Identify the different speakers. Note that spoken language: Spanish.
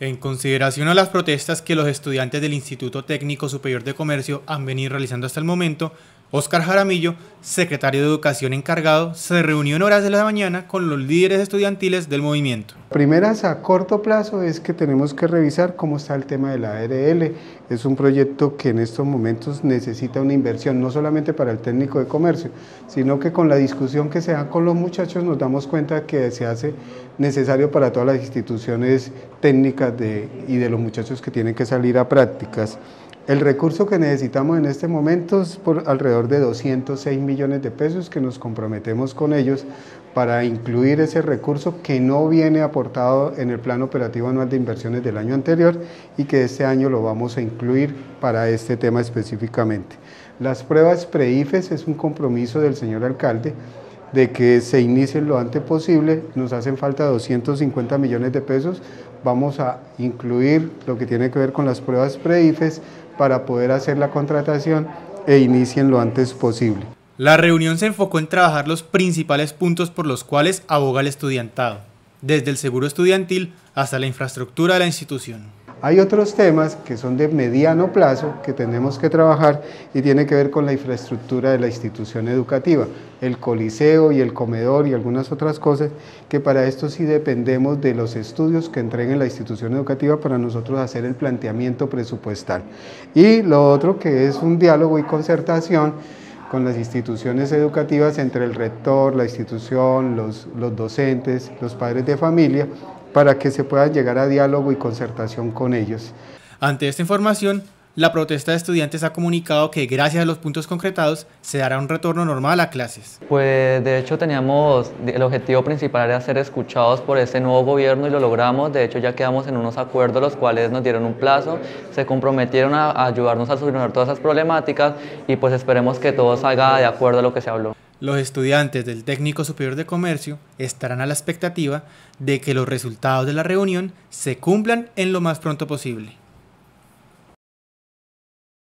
Speaker 1: En consideración a las protestas que los estudiantes del Instituto Técnico Superior de Comercio han venido realizando hasta el momento, Óscar Jaramillo, secretario de Educación encargado, se reunió en horas de la mañana con los líderes estudiantiles del movimiento.
Speaker 2: Primeras a corto plazo es que tenemos que revisar cómo está el tema de la ARL. Es un proyecto que en estos momentos necesita una inversión, no solamente para el técnico de comercio, sino que con la discusión que se da con los muchachos nos damos cuenta que se hace necesario para todas las instituciones técnicas y de los muchachos que tienen que salir a prácticas. El recurso que necesitamos en este momento es por alrededor de 206 millones de pesos que nos comprometemos con ellos para incluir ese recurso que no viene aportado en el plan operativo anual de inversiones del año anterior y que este año lo vamos a incluir para este tema específicamente. Las pruebas pre-IFES es un compromiso del señor alcalde de que se inicien lo antes posible, nos hacen falta 250 millones de pesos, vamos a incluir lo que tiene que ver con las pruebas pre-IFES para poder hacer la contratación e inicien lo antes posible.
Speaker 1: La reunión se enfocó en trabajar los principales puntos por los cuales aboga el estudiantado, desde el seguro estudiantil hasta la infraestructura de la institución.
Speaker 2: Hay otros temas que son de mediano plazo que tenemos que trabajar y tiene que ver con la infraestructura de la institución educativa, el coliseo y el comedor y algunas otras cosas que para esto sí dependemos de los estudios que entreguen la institución educativa para nosotros hacer el planteamiento presupuestal. Y lo otro que es un diálogo y concertación con las instituciones educativas entre el rector, la institución, los, los docentes, los padres de familia, para que se pueda llegar a diálogo y concertación con ellos.
Speaker 1: Ante esta información, la protesta de estudiantes ha comunicado que gracias a los puntos concretados se dará un retorno normal a clases.
Speaker 3: Pues de hecho teníamos, el objetivo principal era ser escuchados por este nuevo gobierno y lo logramos, de hecho ya quedamos en unos acuerdos los cuales nos dieron un plazo, se comprometieron a, ayudarnos a solucionar todas esas problemáticas y pues esperemos que todo salga de acuerdo a lo que se habló.
Speaker 1: Los estudiantes del Técnico Superior de Comercio estarán a la expectativa de que los resultados de la reunión se cumplan en lo más pronto posible.